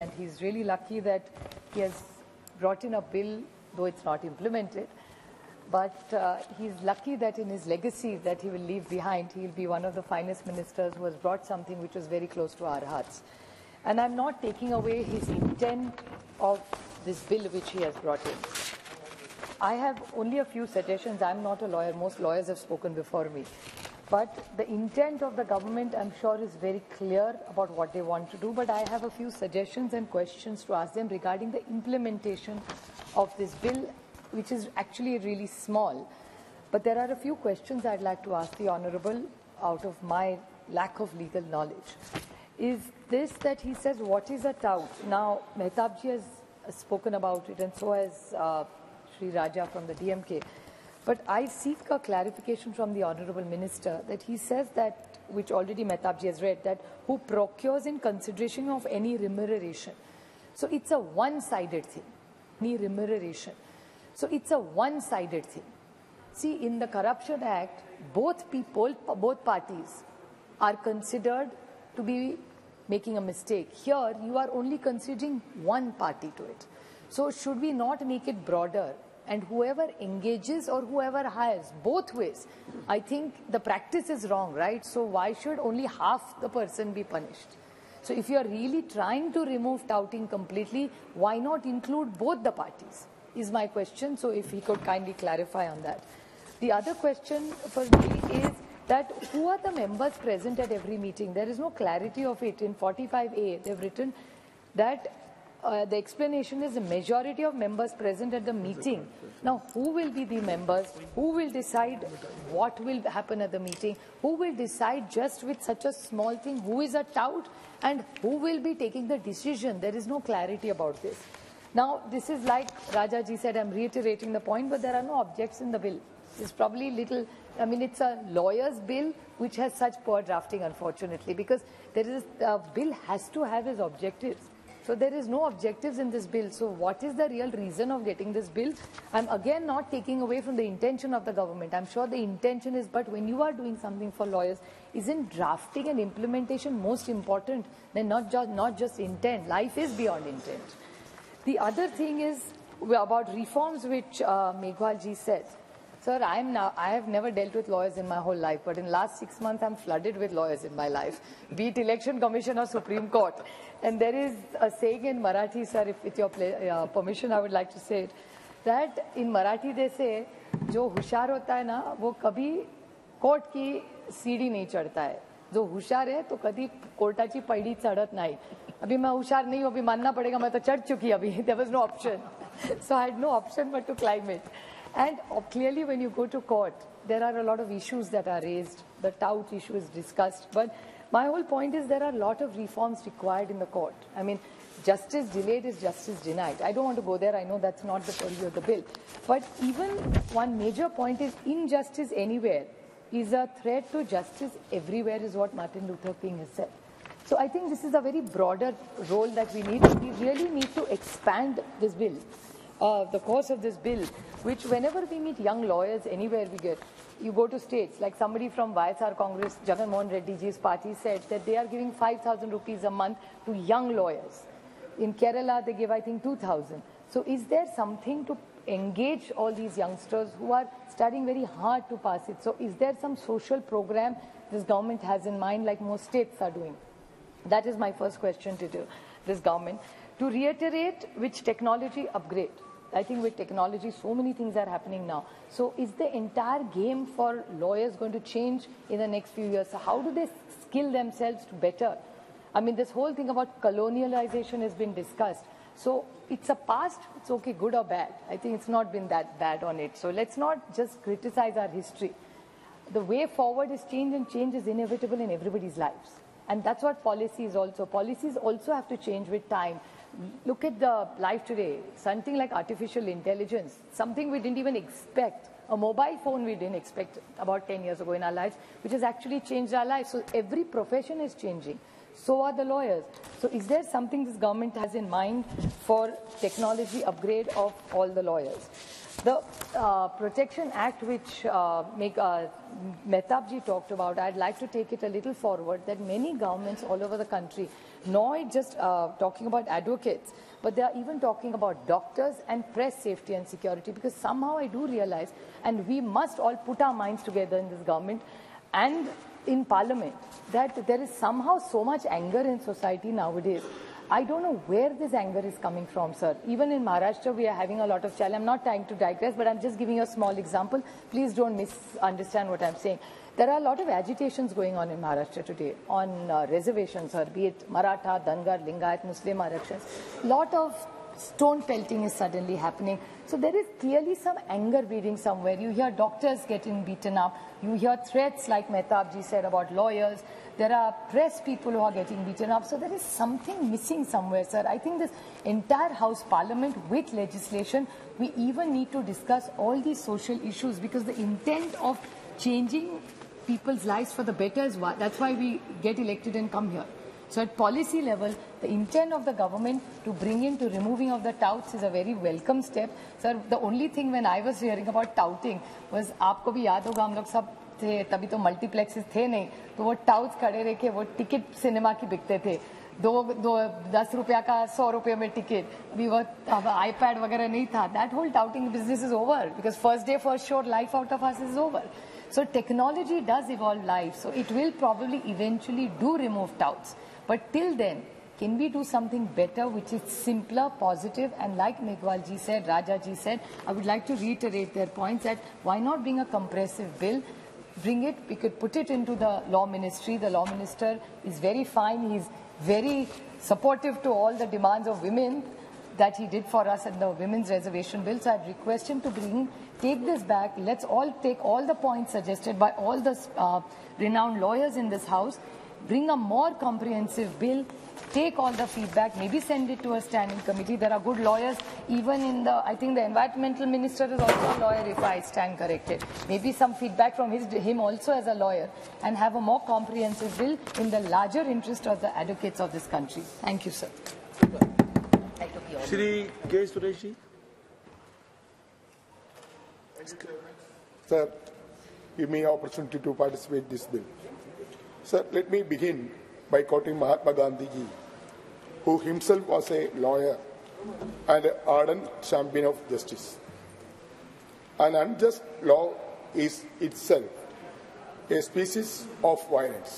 And he's really lucky that he has brought in a bill, though it's not implemented. But uh, he's lucky that in his legacy that he will leave behind, he'll be one of the finest ministers who has brought something which was very close to our hearts. And I'm not taking away his intent of this bill which he has brought in. I have only a few suggestions. I'm not a lawyer. Most lawyers have spoken before me. But the intent of the government, I'm sure, is very clear about what they want to do. But I have a few suggestions and questions to ask them regarding the implementation of this bill, which is actually really small. But there are a few questions I'd like to ask the Honorable out of my lack of legal knowledge. Is this that he says, what is a tout? Now, Mehtabji has spoken about it, and so has uh, Sri Raja from the DMK. But I seek a clarification from the Honorable Minister that he says that, which already Mehtabji has read, that who procures in consideration of any remuneration. So it's a one-sided thing, any remuneration. So it's a one-sided thing. See, in the Corruption Act, both people, both parties are considered to be making a mistake. Here, you are only considering one party to it. So should we not make it broader and whoever engages or whoever hires, both ways, I think the practice is wrong, right? So why should only half the person be punished? So if you are really trying to remove touting completely, why not include both the parties? Is my question. So if he could kindly clarify on that. The other question for me is that who are the members present at every meeting? There is no clarity of it. In 45A, they've written that uh, the explanation is the majority of members present at the meeting. Now, who will be the members? Who will decide what will happen at the meeting? Who will decide just with such a small thing who is a tout and who will be taking the decision? There is no clarity about this. Now, this is like Rajaji said, I'm reiterating the point, but there are no objects in the bill. It's probably little, I mean, it's a lawyer's bill which has such poor drafting, unfortunately, because there is, a bill has to have its objectives. So there is no objectives in this bill. So what is the real reason of getting this bill? I'm again not taking away from the intention of the government. I'm sure the intention is, but when you are doing something for lawyers, isn't drafting and implementation most important than not just, not just intent? Life is beyond intent. The other thing is about reforms which uh, Meghwal ji said. Sir, I'm now, I have never dealt with lawyers in my whole life, but in last six months, I'm flooded with lawyers in my life, be it Election Commission or Supreme Court. And there is a saying in Marathi, sir, if with your play, uh, permission, I would like to say it, that in Marathi they say, जो होशियार होता है ना वो कभी court की सीढ़ी नहीं चढ़ता है जो होशियार है तो कभी कोर्टाची चढ़त नाही अभी मैं होशियार नहीं हूँ अभी मानना पड़ेगा मैं तो चढ़ चुकी अभी there was no option so I had no option but to climb it And uh, clearly, when you go to court, there are a lot of issues that are raised. The tout issue is discussed. But my whole point is there are a lot of reforms required in the court. I mean, justice delayed is justice denied. I don't want to go there. I know that's not the purview of the bill. But even one major point is injustice anywhere is a threat to justice everywhere, is what Martin Luther King has said. So I think this is a very broader role that we need. We really need to expand this bill uh, the course of this bill, which whenever we meet young lawyers anywhere we get, you go to states, like somebody from YSR Congress, Jagan Mohan Reddy ji's party said that they are giving 5,000 rupees a month to young lawyers. In Kerala, they give, I think, 2,000. So is there something to engage all these youngsters who are studying very hard to pass it? So is there some social program this government has in mind, like most states are doing? That is my first question to do, this government. To reiterate, which technology upgrade? I think with technology, so many things are happening now. So is the entire game for lawyers going to change in the next few years? So how do they skill themselves to better? I mean, this whole thing about colonialization has been discussed. So it's a past, it's okay, good or bad. I think it's not been that bad on it. So let's not just criticize our history. The way forward is change and change is inevitable in everybody's lives. And that's what policy is also. Policies also have to change with time look at the life today, something like artificial intelligence, something we didn't even expect. A mobile phone we didn't expect about 10 years ago in our lives, which has actually changed our lives. So every profession is changing. So are the lawyers. So is there something this government has in mind for technology upgrade of all the lawyers? The uh, Protection Act, which uh, make, uh, talked about, I'd like to take it a little forward that many governments all over the country, not just uh, talking about advocates, but they are even talking about doctors and press safety and security because somehow I do realize, and we must all put our minds together in this government and in parliament, that there is somehow so much anger in society nowadays I don't know where this anger is coming from, sir. Even in Maharashtra, we are having a lot of challenge. I'm not trying to digress, but I'm just giving you a small example. Please don't misunderstand what I'm saying. There are a lot of agitations going on in Maharashtra today on uh, reservations, sir, be it Maratha, Dhangar, Lingayat, Muslim elections. lot of stone pelting is suddenly happening. So there is clearly some anger breeding somewhere. You hear doctors getting beaten up. You hear threats like Mehtabji said about lawyers. There are press people who are getting beaten up. So there is something missing somewhere, sir. I think this entire House Parliament with legislation, we even need to discuss all these social issues because the intent of changing people's lives for the better is what. That's why we get elected and come here. So at policy level, the intent of the government to bring in to removing of the touts is a very welcome step. Sir, the only thing when I was hearing about touting was, आपको भी याद होगा हम लोग सब थे तभी तो मल्टीप्लेक्सेस थे नहीं तो वो टाउस खड़े रह के वो टिकट सिनेमा की बिकते थे दो दो दस रुपया का सौ रुपये में टिकट अभी वो अब आईपैड वगैरह नहीं था that whole touting business is over because first day first show life out of us is over So technology does evolve life. So it will probably eventually do remove doubts. But till then, can we do something better which is simpler, positive, and like Meghwal ji said, Rajaji said, I would like to reiterate their points that why not bring a compressive bill bring it, we could put it into the law ministry. The law minister is very fine. He's very supportive to all the demands of women that he did for us in the women's reservation bill. So I'd request him to bring, take this back. Let's all take all the points suggested by all the uh, renowned lawyers in this house, bring a more comprehensive bill take all the feedback, maybe send it to a standing committee. There are good lawyers, even in the, I think the environmental minister is also a lawyer if I stand corrected. Maybe some feedback from his, him also as a lawyer and have a more comprehensive bill in the larger interest of the advocates of this country. Thank you, sir. Shri K. Sureshi. Sir, give me opportunity to participate in this bill. Sir, let me begin by quoting Mahatma Gandhi ji, who himself was a lawyer and an ardent champion of justice. An unjust law is itself a species of violence.